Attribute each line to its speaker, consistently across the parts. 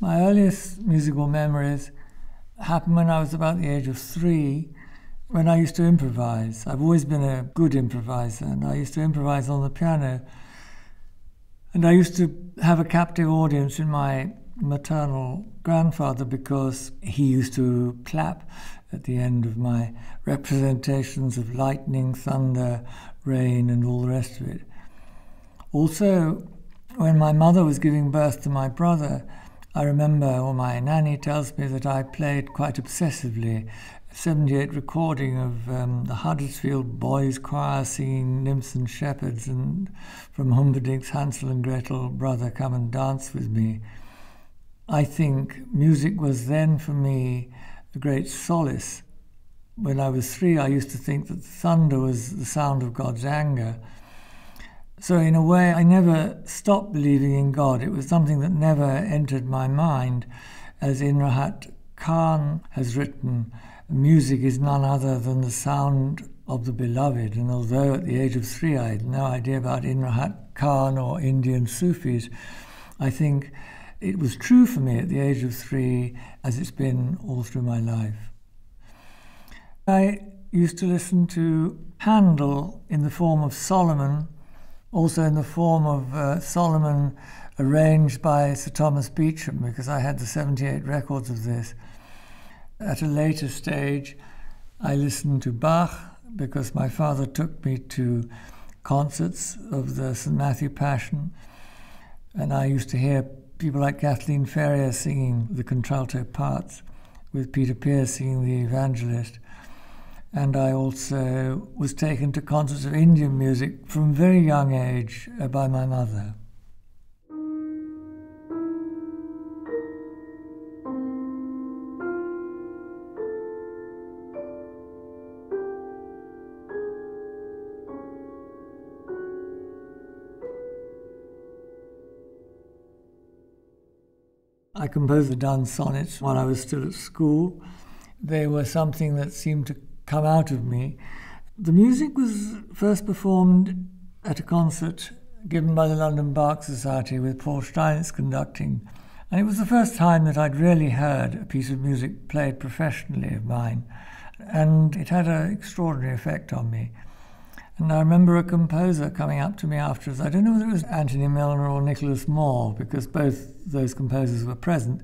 Speaker 1: My earliest musical memories happened when I was about the age of three, when I used to improvise. I've always been a good improviser, and I used to improvise on the piano. And I used to have a captive audience in my maternal grandfather because he used to clap at the end of my representations of lightning, thunder, rain, and all the rest of it. Also, when my mother was giving birth to my brother, I remember, or my nanny tells me, that I played quite obsessively 78 recording of um, the Huddersfield Boys Choir singing Nymphs and Shepherds and from Humperdinck's Hansel and Gretel, Brother, Come and Dance with Me. I think music was then for me a great solace. When I was three, I used to think that thunder was the sound of God's anger. So, in a way, I never stopped believing in God. It was something that never entered my mind. As Inayat Khan has written, music is none other than the sound of the beloved. And although at the age of three I had no idea about Inayat Khan or Indian Sufis, I think it was true for me at the age of three as it's been all through my life. I used to listen to Handel in the form of Solomon also in the form of uh, Solomon arranged by Sir Thomas Beecham, because I had the 78 records of this. At a later stage, I listened to Bach because my father took me to concerts of the St. Matthew Passion, and I used to hear people like Kathleen Ferrier singing the contralto parts, with Peter Pears singing the evangelist and I also was taken to concerts of Indian music from a very young age uh, by my mother. I composed the Donne sonnets while I was still at school. They were something that seemed to come out of me. The music was first performed at a concert given by the London Bach Society with Paul Steinitz conducting. And it was the first time that I'd really heard a piece of music played professionally of mine. And it had an extraordinary effect on me. And I remember a composer coming up to me afterwards. I don't know whether it was Anthony Milner or Nicholas Maw, because both those composers were present,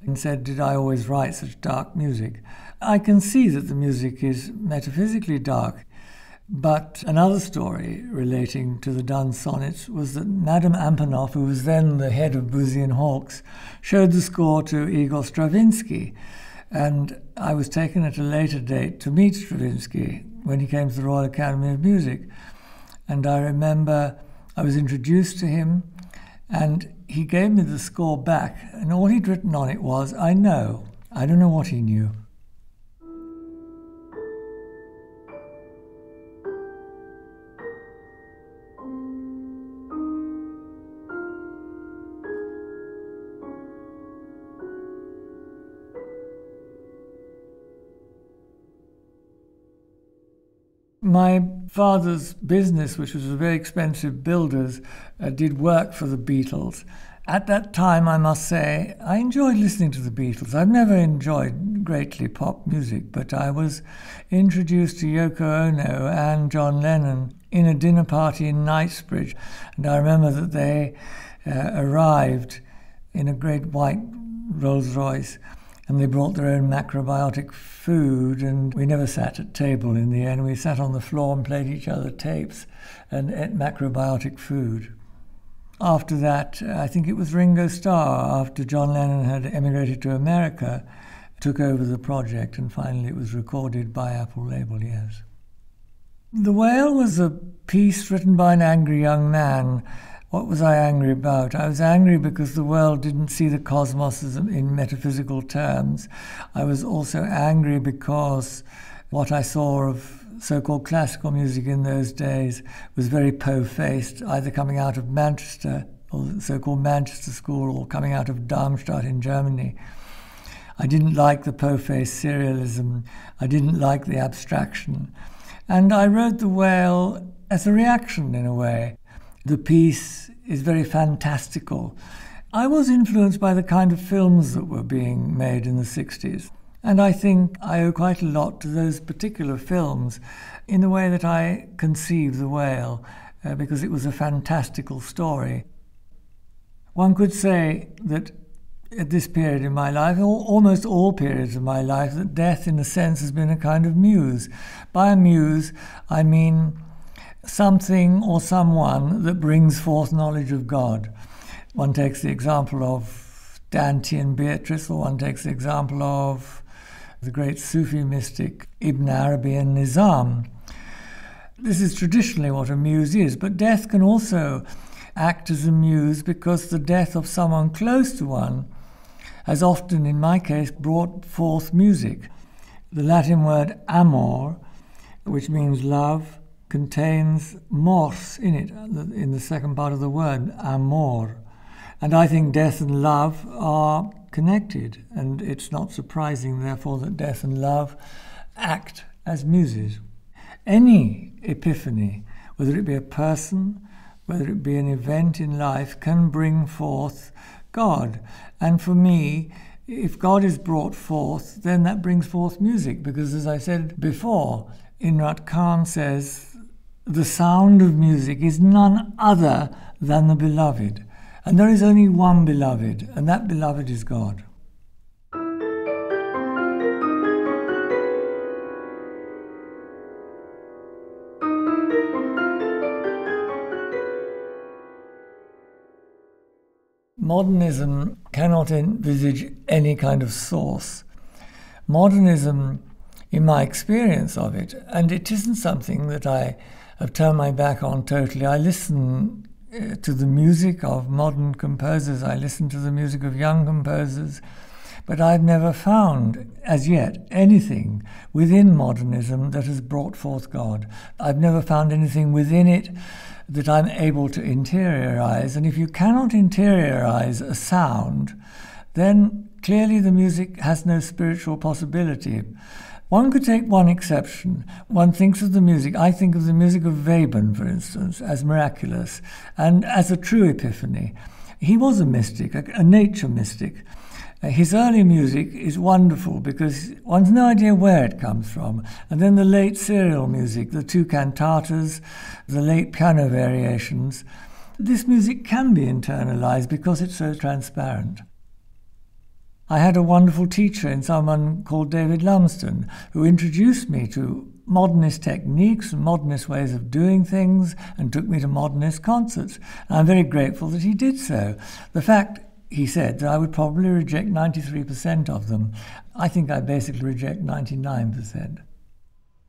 Speaker 1: and said, Did I always write such dark music? I can see that the music is metaphysically dark. But another story relating to the Donne sonnets was that Madame Ampanoff, who was then the head of Boosey and showed the score to Igor Stravinsky. And I was taken at a later date to meet Stravinsky when he came to the Royal Academy of Music. And I remember I was introduced to him, and he gave me the score back, and all he'd written on it was, I know. I don't know what he knew. My father's business, which was a very expensive builders, uh, did work for the Beatles. At that time, I must say, I enjoyed listening to the Beatles. I've never enjoyed greatly pop music, but I was introduced to Yoko Ono and John Lennon in a dinner party in Knightsbridge. And I remember that they uh, arrived in a great white Rolls Royce and they brought their own macrobiotic food, and we never sat at table in the end. We sat on the floor and played each other tapes and ate macrobiotic food. After that, I think it was Ringo Starr, after John Lennon had emigrated to America, took over the project, and finally it was recorded by Apple Label, yes. The Whale was a piece written by an angry young man what was I angry about? I was angry because the world didn't see the cosmos in metaphysical terms. I was also angry because what I saw of so called classical music in those days was very po faced, either coming out of Manchester or the so called Manchester School or coming out of Darmstadt in Germany. I didn't like the po faced serialism, I didn't like the abstraction. And I wrote The Whale as a reaction in a way the piece is very fantastical. I was influenced by the kind of films that were being made in the 60s. And I think I owe quite a lot to those particular films in the way that I conceived The Whale, uh, because it was a fantastical story. One could say that at this period in my life, or almost all periods of my life, that death, in a sense, has been a kind of muse. By a muse, I mean something or someone that brings forth knowledge of God. One takes the example of Dante and Beatrice, or one takes the example of the great Sufi mystic Ibn Arabi and Nizam. This is traditionally what a muse is, but death can also act as a muse because the death of someone close to one has often, in my case, brought forth music. The Latin word amor, which means love, contains mors in it, uh, in the second part of the word, amor. And I think death and love are connected, and it's not surprising, therefore, that death and love act as muses. Any epiphany, whether it be a person, whether it be an event in life, can bring forth God. And for me, if God is brought forth, then that brings forth music, because as I said before, Inayat Khan says, the sound of music is none other than the beloved. And there is only one beloved, and that beloved is God. Modernism cannot envisage any kind of source. Modernism, in my experience of it, and it isn't something that I have turned my back on totally, I listen uh, to the music of modern composers, I listen to the music of young composers, but I've never found, as yet, anything within modernism that has brought forth God. I've never found anything within it that I'm able to interiorize. And if you cannot interiorize a sound, then clearly the music has no spiritual possibility. One could take one exception. One thinks of the music, I think of the music of Webern, for instance, as miraculous and as a true epiphany. He was a mystic, a, a nature mystic. Uh, his early music is wonderful because one's no idea where it comes from. And then the late serial music, the two cantatas, the late piano variations, this music can be internalized because it's so transparent. I had a wonderful teacher in someone called David Lumsden who introduced me to modernist techniques and modernist ways of doing things and took me to modernist concerts. And I'm very grateful that he did so. The fact he said that I would probably reject 93% of them. I think I basically reject 99%.